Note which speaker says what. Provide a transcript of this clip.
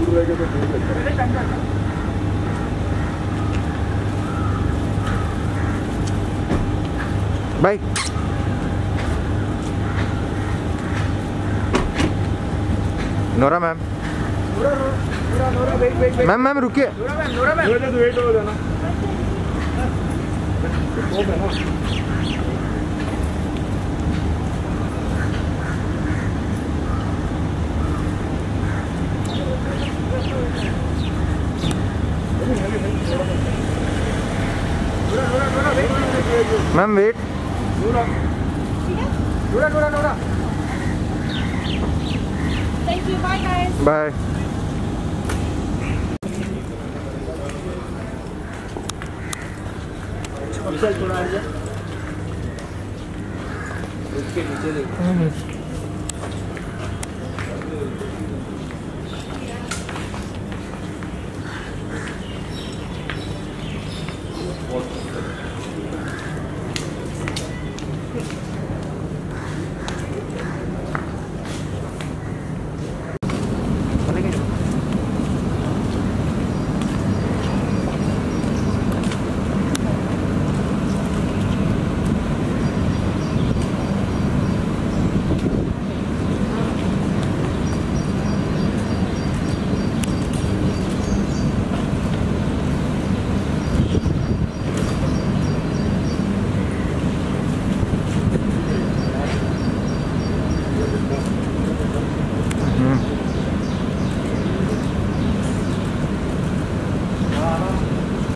Speaker 1: दूर रहेगा तो लगता है
Speaker 2: bye Nora ma'am. Ma'am ma'am रुकिए।
Speaker 1: वेट हो जाना
Speaker 2: मैम वेट. बाय
Speaker 1: थोड़ा उसके नीचे देखो